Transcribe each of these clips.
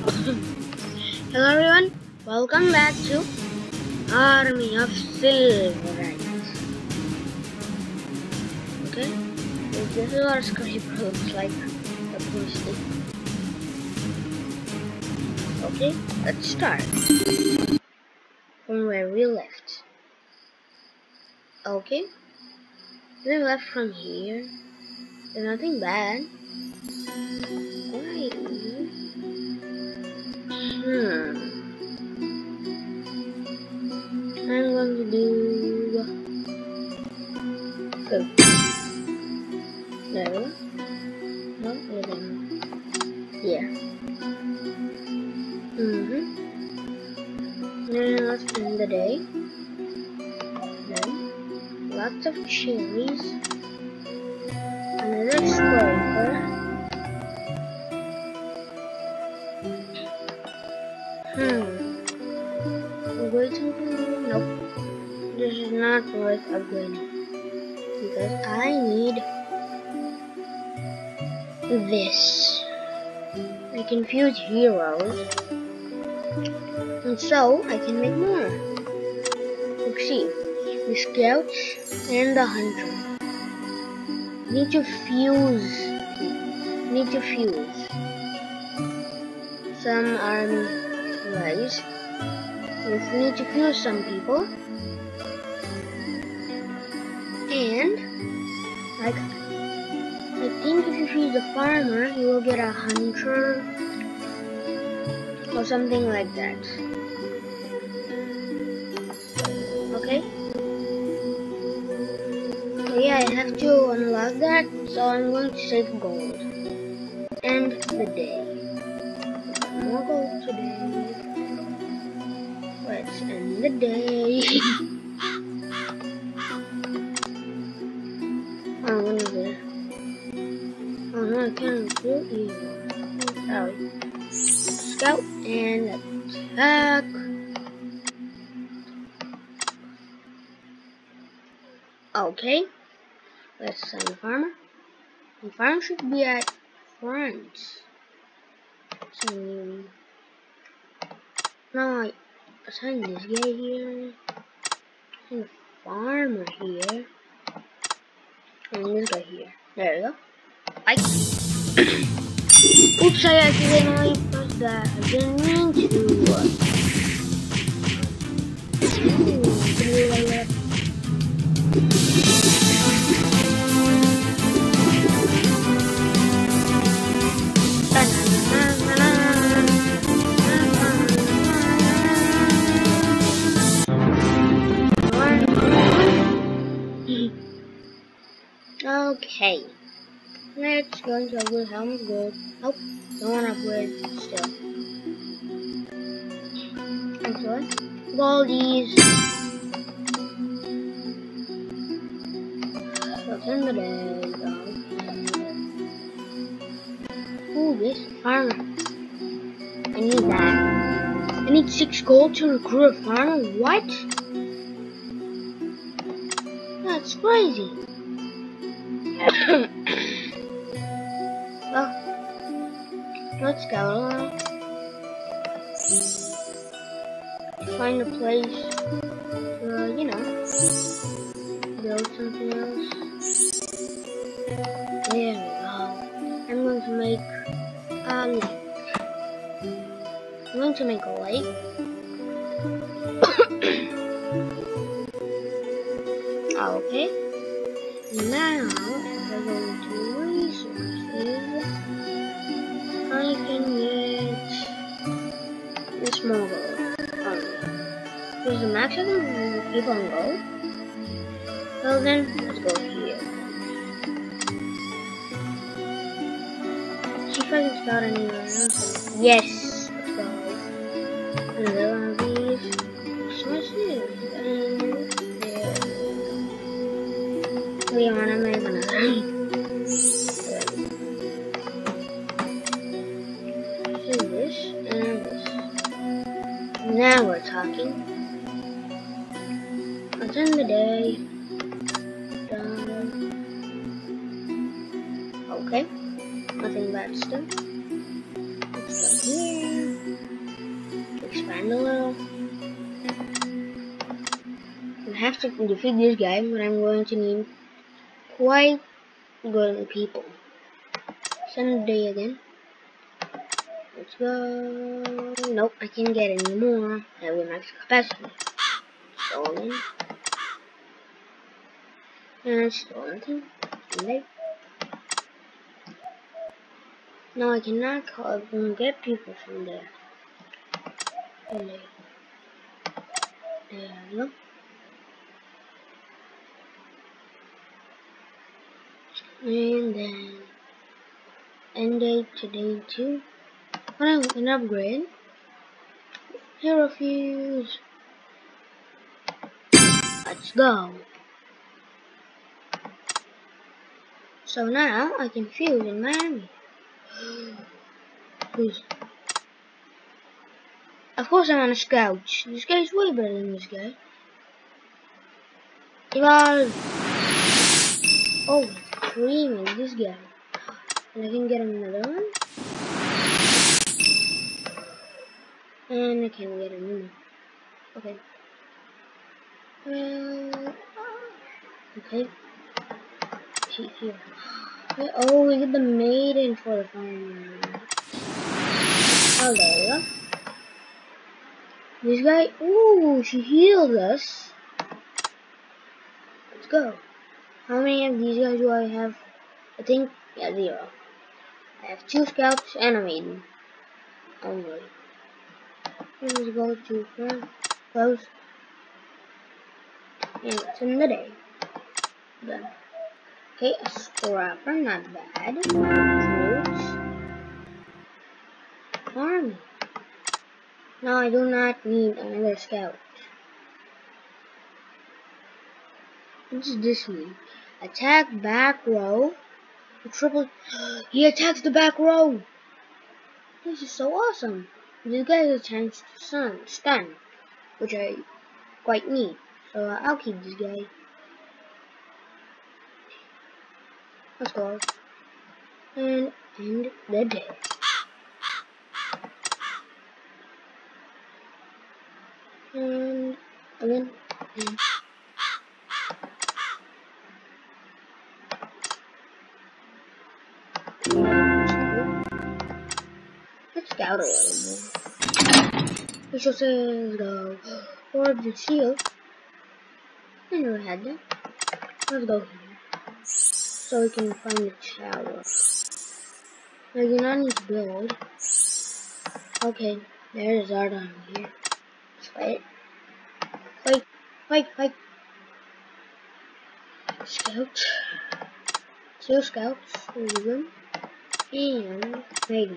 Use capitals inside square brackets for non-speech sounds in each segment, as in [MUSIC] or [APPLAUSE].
Hello everyone, welcome back to Army of Silverites. Okay, this is what a scraper looks like. Okay, let's start from where we left. Okay, we left from here. There's nothing bad. Why? The day. Then lots of cherries. Another scraper. Hmm. Upgrade something new? Nope. This is not worth a upgrading. Because I need this. I can fuse heroes. And so I can make more. Scouts and the hunter. Need to fuse. Need to fuse. Some army guys. We need to fuse some people. And, like, I think if you fuse a farmer, you will get a hunter or something like that. I have to unlock that, so I'm going to save gold. And the day. More gold today. Let's end the day. oh, gonna do it. Oh no, I can't do it. Sorry. Scout and attack. Okay. Let's send the farmer. The farmer should be at front. So, now I assign this guy here, and the farmer here, and this guy here. There we go. I. Oops, I accidentally pressed that. I didn't mean to. Ooh, like that. Okay. Let's go into upgrade helmet gold. Nope, don't want to upgrade still. Actually, goldies. What's in the day? Ooh, this farmer. I need that. I need six gold to recruit a farmer? What? That's crazy. Well, let's go along. Find a place uh, you know, build something else. There we go. I'm going to make a lake. I'm going to make a lake. [COUGHS] okay. Now, I to resources, I can get this more gold. Um, there's a maximum people on gold. Well then, let's go here. See if I can start anywhere else. Yes, Okay. Nothing bad still. Let's go here. expand a little. I have to defeat this guy, but I'm going to need quite good people. Send day again. Let's go. Nope, I can't get any more. I will max capacity. Stolen. And stolen. Sunday. No, I cannot call, get people from there. There we go. And then end date today too. When I an upgrade. Hero fuse. Let's go. So now I can fuse in Miami. Of course I'm on a scout. This guy's way better than this guy. Evolve! Oh, creamy, this guy. And I can get another one. And I can get another. Okay. Uh, okay. Sheet here. Oh, we get the maiden for the farmer. Oh, go. This guy, ooh, she healed us. Let's go. How many of these guys do I have? I think, yeah, zero. I have two scouts and a maiden. Oh, Only. Let's go to front, close, and it's in the day. Done. Okay, a scrapper, not bad. Army. No, I do not need another scout. What does this mean? Attack back row. Triple. [GASPS] He attacks the back row. This is so awesome. This guy has a chance to stun, which I quite need. So I'll keep this guy. Let's go. And end the day. And. And Let's scout a little more. Says go. Or the shield. I never had that. Let's go here. So we can find the tower. I do not need to build. Okay, there is our down here. Fight. Fight, fight, fight. Scout. Two scouts, go. And done. Done too.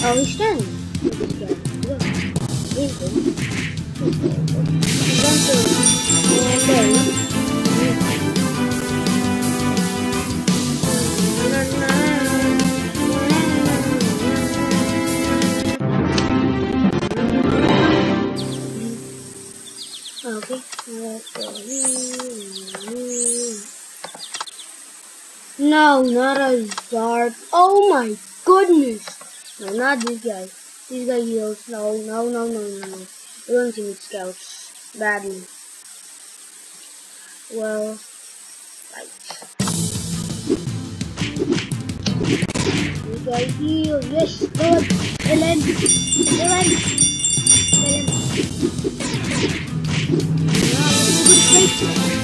And there we go. No, not a Zard. Oh my goodness! No, not this guy. This guy heals. No, no, no, no, no, no. Going to need scouts. Badly. Well, right. This guy heals. Yes, go on. Good place.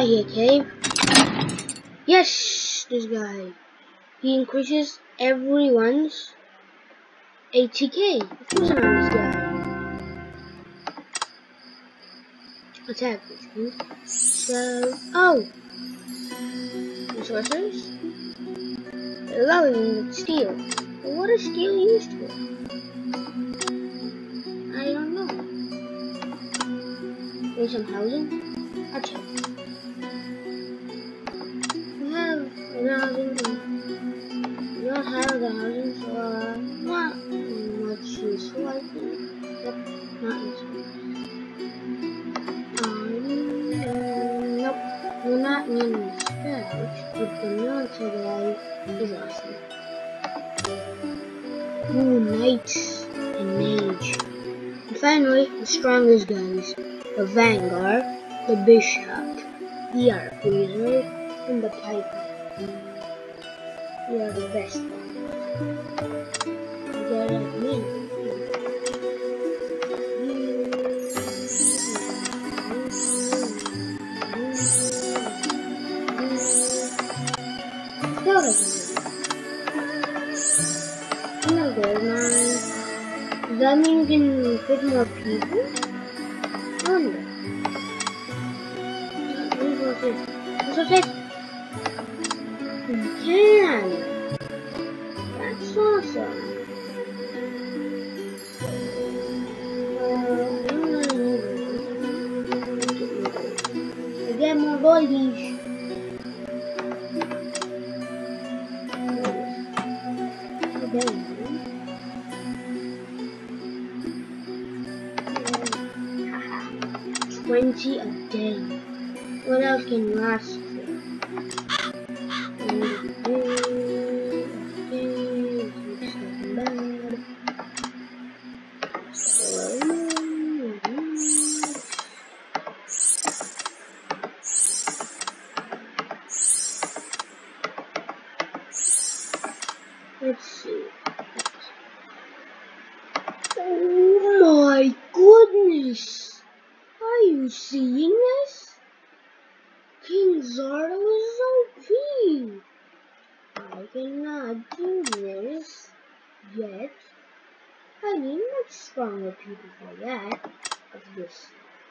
Of here, cave. Yes, this guy. He increases everyone's ATK. Of course this guy. attack these So, oh! Resources? Allowing steel. But what is steel used for? I don't know. Maybe some housing? I'll. Finally, the strongest guys. The Vanguard, the Bishop, the Arc Wizard, and the Piper. They are the best. They are like me. Does that mean you can fit more people? You can! That's Twenty a day. What else can you ask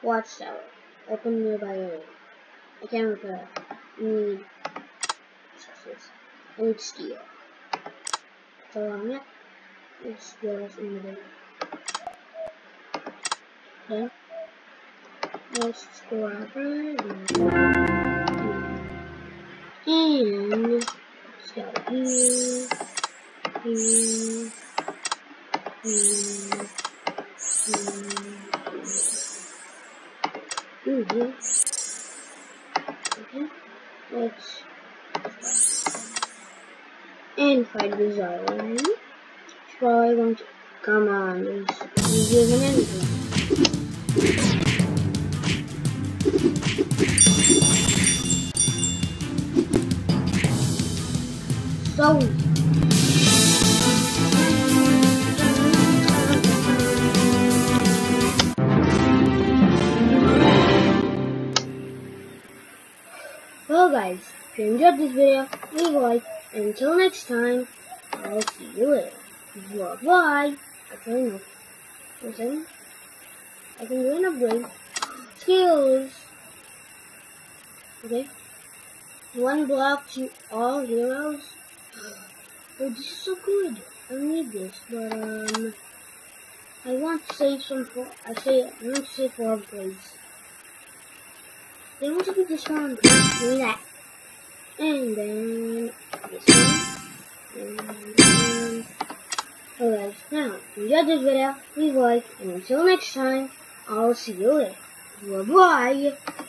Watchtower. Open nearby area. I can repair. I need resources. I need steel. So on it. Let's in the middle. Let's go out and here, here, here, Okay. Let's and fight the Zarya. It's probably going to come on. So you enjoyed this video, leave a like, until next time, I'll see you later. Bye bye. Actually no. Listen. I can do an upgrade. Skills. Okay. One block to all heroes. Oh, this is so good. I need this, but um, I want to save some for. I say I want to save for upgrades. They want to put this one. Give that. And then this one. And then. Alright, now, if you enjoyed this video, leave a like, and until next time, I'll see you later. Bye bye.